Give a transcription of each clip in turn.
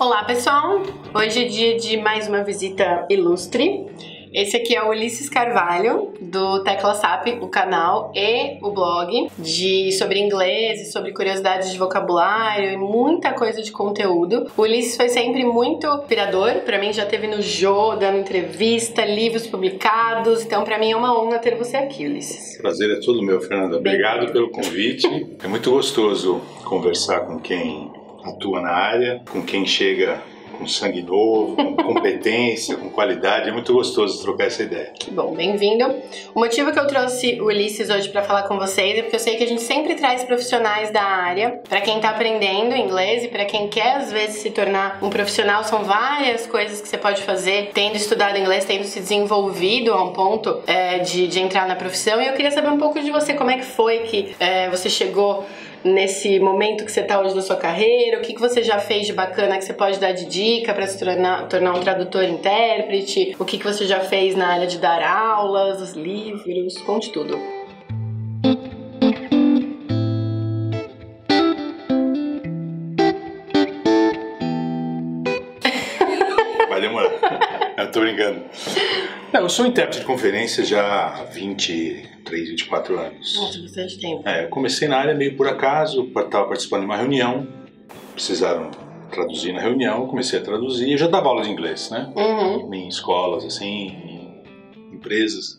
Olá pessoal, hoje é dia de mais uma visita ilustre. Esse aqui é o Ulisses Carvalho, do Tecla SAP, o canal e o blog de sobre inglês sobre curiosidades de vocabulário e muita coisa de conteúdo. O Ulisses foi sempre muito inspirador, para mim já teve no Jô, dando entrevista, livros publicados, então para mim é uma honra ter você aqui, Ulisses. Prazer é todo meu, Fernanda. Obrigado pelo convite. É muito gostoso conversar com quem atua na área, com quem chega com sangue novo, com competência, com qualidade. É muito gostoso trocar essa ideia. Que bom, bem-vindo. O motivo que eu trouxe o Ulisses hoje para falar com vocês é porque eu sei que a gente sempre traz profissionais da área para quem está aprendendo inglês e para quem quer às vezes se tornar um profissional. São várias coisas que você pode fazer tendo estudado inglês, tendo se desenvolvido a um ponto é, de, de entrar na profissão. E eu queria saber um pouco de você, como é que foi que é, você chegou nesse momento que você está hoje na sua carreira? O que, que você já fez de bacana que você pode dar de dica para se tornar, tornar um tradutor intérprete? O que, que você já fez na área de dar aulas, os livros? Conte tudo. Vai demorar. Eu tô brincando. Não, eu sou intérprete de conferência já há 23, 24 anos. Nossa, bastante tempo. É, comecei na área meio por acaso, estava participando de uma reunião, precisaram traduzir na reunião, comecei a traduzir. Eu já dava aula de inglês, né? Uhum. Em escolas, assim, em empresas.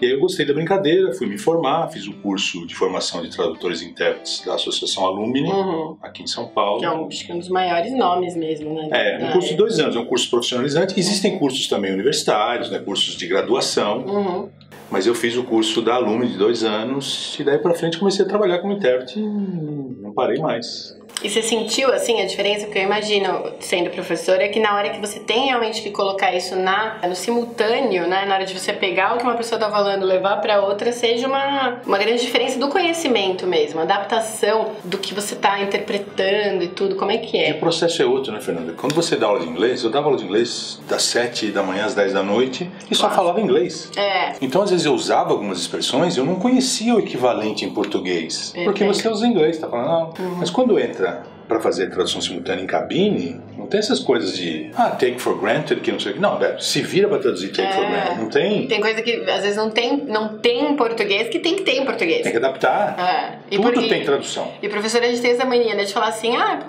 E aí eu gostei da brincadeira, fui me formar, fiz o curso de formação de tradutores e intérpretes da Associação Alumni, Uhum. aqui em São Paulo. Que é um, acho que é um dos maiores nomes mesmo, né? É, um curso de área. dois anos, é um curso profissionalizante. Existem cursos também universitários, né, cursos de graduação, Uhum. mas eu fiz o curso da Alumni de dois anos e daí pra frente comecei a trabalhar como intérprete e não parei mais. E você sentiu, assim, a diferença? Porque eu imagino, sendo professora, que na hora que você tem realmente que colocar isso na, no simultâneo, né? Na hora de você pegar o que uma pessoa tá falando e levar pra outra, seja uma, uma grande diferença do conhecimento mesmo, adaptação do que você tá interpretando e tudo, como é que E é? o processo é outro, né, Fernanda? Quando você dá aula de inglês, eu dava aula de inglês das 7 da manhã às 10 da noite e só Claro. falava inglês. É, Então, às vezes, eu usava algumas expressões e eu não conhecia o equivalente em português. Porque você usa inglês, tá falando? Não. Mas quando entra para fazer tradução simultânea em cabine, não tem essas coisas de, ah, take for granted, que não sei o que. Não, velho, se vira para traduzir take for É. granted. Não tem. tem coisa que às vezes não tem, não tem em português que tem que ter em português. Tem que adaptar. É. E Tudo por- tem tradução. E professora, a gente tem essa mania né, de falar assim: ah,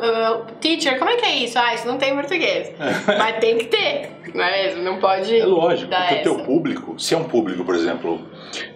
uh, teacher, como é que é isso? Ah, isso não tem em português. Mas tem que ter, não é mesmo? Não pode. É lógico, porque o teu essa. público, se é um público, por exemplo,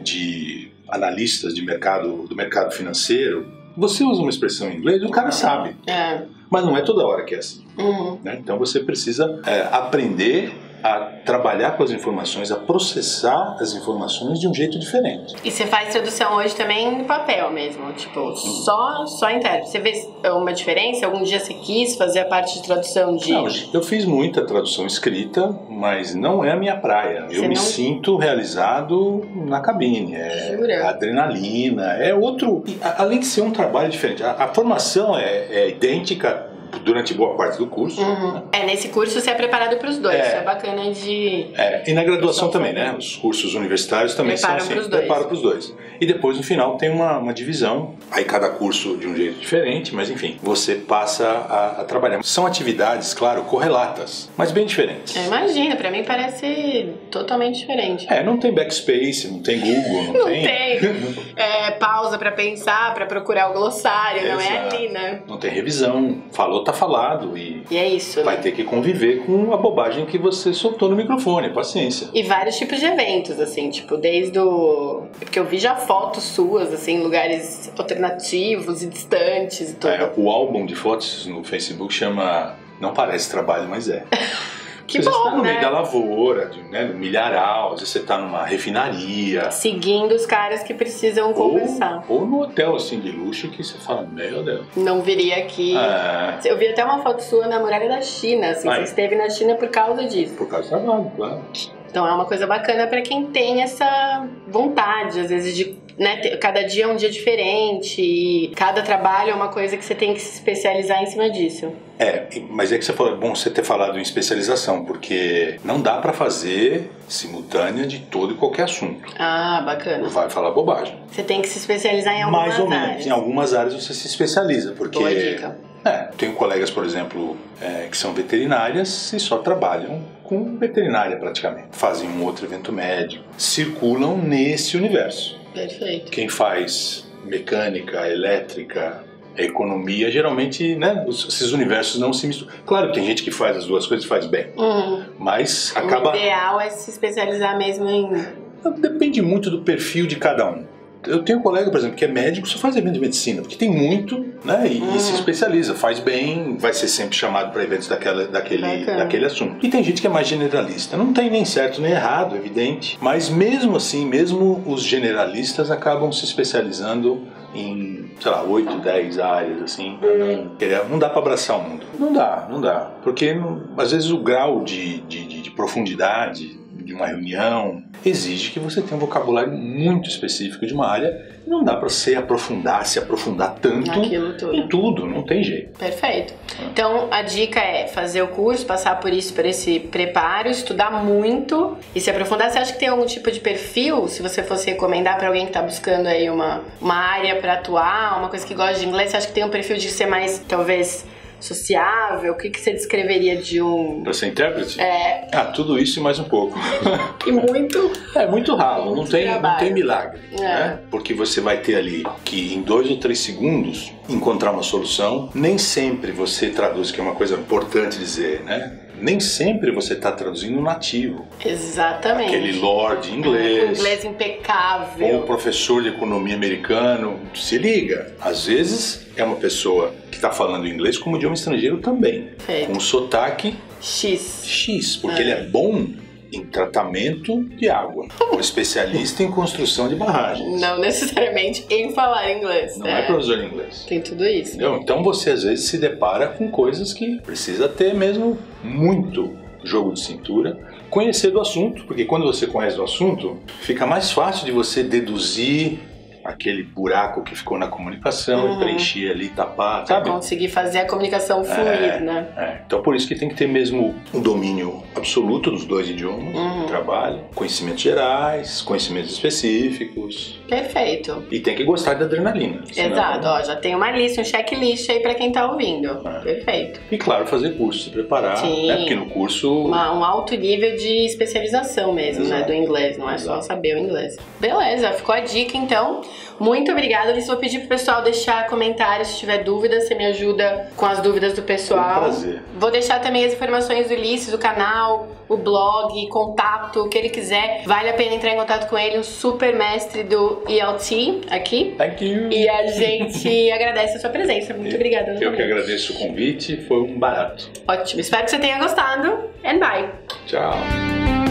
de analistas de mercado, do mercado financeiro, você usa uma expressão em inglês, o cara sabe. É. Mas não é toda hora que é assim. Uhum. né? Então você precisa é, aprender a trabalhar com as informações, a processar as informações de um jeito diferente. E você faz tradução hoje também no papel mesmo, tipo, só, só intérprete. Você vê uma diferença? Algum dia você quis fazer a parte de tradução de. Não, eu fiz muita tradução escrita, mas não é a minha praia. Você eu me não- sinto realizado na cabine. É Jura? adrenalina, é outro. além de ser um trabalho diferente, a, a formação é, é idêntica durante boa parte do curso. Uhum. É, nesse curso você é preparado para os dois. É. Isso é bacana de. É, e na graduação também, né? Os cursos universitários também Preparam são assim, pros dois. preparam para os dois. E depois no final tem uma, uma divisão, aí cada curso de um jeito diferente, mas enfim, você passa a, a trabalhar. São atividades, claro, correlatas, mas bem diferentes. É, imagina, pra mim parece totalmente diferente. É, não tem backspace, não tem Google, não, Não tem. É, pausa pra pensar, pra procurar o glossário, não é Exato. ali, né? não tem revisão. Falou, tá falado. E E é isso. vai né? ter que conviver com a bobagem que você soltou no microfone, paciência. E vários tipos de eventos, assim, tipo, desde o. Porque eu vi já fotos suas, assim, em lugares alternativos e distantes e tudo. É, o álbum de fotos no Facebook chama. Não parece trabalho, mas é. que vezes bom, você tá no né? meio da lavoura, de, né, no milharal, às vezes você tá numa refinaria. Seguindo os caras que precisam Ou, conversar. ou no hotel assim de luxo que você fala, meu Deus. Não viria aqui. É, Eu vi até uma foto sua na muralha da China, assim, Aí. você esteve na China por causa disso. por causa do trabalho, claro. Então é uma coisa bacana pra quem tem essa vontade, às vezes, de. Né, cada dia é um dia diferente e cada trabalho é uma coisa que você tem que se especializar em cima disso. É, mas é que você falou, é bom você ter falado em especialização, porque não dá pra fazer simultânea de todo e qualquer assunto. Ah, bacana. Vai falar bobagem. Você tem que se especializar em algumas Mais ou menos. áreas. Em algumas áreas você se especializa, Boa porque dica. É, tenho colegas, por exemplo, é, que são veterinárias e só trabalham com veterinária praticamente. Fazem um outro evento médico, circulam nesse universo. Perfeito. Quem faz mecânica, elétrica, economia, geralmente, né, esses universos não se misturam. Claro, tem gente que faz as duas coisas e faz bem, Uhum. mas O acaba ideal é se especializar mesmo em. Depende muito do perfil de cada um. Eu tenho um colega, por exemplo, que é médico, só faz evento de medicina, porque tem muito, né? E, se especializa, faz bem, vai ser sempre chamado para eventos daquela, daquele, Bacana. daquele assunto. E tem gente que é mais generalista. Não tem nem certo nem errado, evidente. Mas mesmo assim, mesmo os generalistas acabam se especializando em, sei lá, 8, 10 áreas, assim. Não, querer- não dá para abraçar o mundo. Não dá, não dá. Porque não- às vezes o grau de, de, de- de profundidade de uma reunião exige que você tenha um vocabulário muito específico de uma área. Não dá para você aprofundar, se aprofundar tanto tudo. em tudo, não tem jeito. Perfeito. Então a dica é fazer o curso, passar por isso, por esse preparo, estudar muito e se aprofundar. Você acha que tem algum tipo de perfil, se você fosse recomendar para alguém que está buscando aí uma, uma área para atuar, uma coisa que gosta de inglês, você acha que tem um perfil de ser mais, talvez, sociável? O que, que você descreveria de um. Para ser intérprete? É, Ah, tudo isso e mais um pouco. e muito. É muito ralo, não Muito tem, não tem milagre. É. Né? Porque você vai ter ali que em dois ou três segundos encontrar uma solução. Nem sempre você traduz, que é uma coisa importante dizer, né? Nem sempre você está traduzindo um nativo. Exatamente. Aquele lord inglês, inglês ou impecável. um professor de economia americano. Se liga, às vezes é uma pessoa que está falando inglês como idioma estrangeiro também. Perfeito. Com sotaque X. X, porque É. ele é bom em tratamento de água, ou especialista em construção de barragens. Não necessariamente em falar inglês. Não é, professor de inglês. Tem tudo isso. Entendeu? Então você às vezes se depara com coisas que precisa ter mesmo muito jogo de cintura, conhecer do assunto, porque quando você conhece do assunto, fica mais fácil de você deduzir aquele buraco que ficou na comunicação Uhum. e preencher ali, tapar, Pra sabe? conseguir fazer a comunicação fluir, né? É, então por isso que tem que ter mesmo um domínio absoluto dos dois idiomas Uhum. do trabalho, conhecimentos gerais, conhecimentos específicos Perfeito. e tem que gostar de adrenalina. Exato, ó, já tem uma lista, um checklist aí pra quem tá ouvindo. É. Perfeito. E claro, fazer curso, se preparar, Sim. né? porque no curso Uma- um alto nível de especialização mesmo, né? Exato. Do inglês, não é só Exato. saber o inglês. Beleza, ficou a dica então. Muito obrigada, Alice. Vou pedir pro pessoal deixar comentários se tiver dúvidas. Você me ajuda com as dúvidas do pessoal. Com prazer. Vou deixar também as informações do Ulisses, o canal, o blog, contato, o que ele quiser. Vale a pena entrar em contato com ele, um super mestre do ELT aqui. Thank you. E a gente agradece a sua presença. Muito obrigada. Eu que agradeço o convite, foi um barato. Ótimo. Espero que você tenha gostado. And bye. Tchau.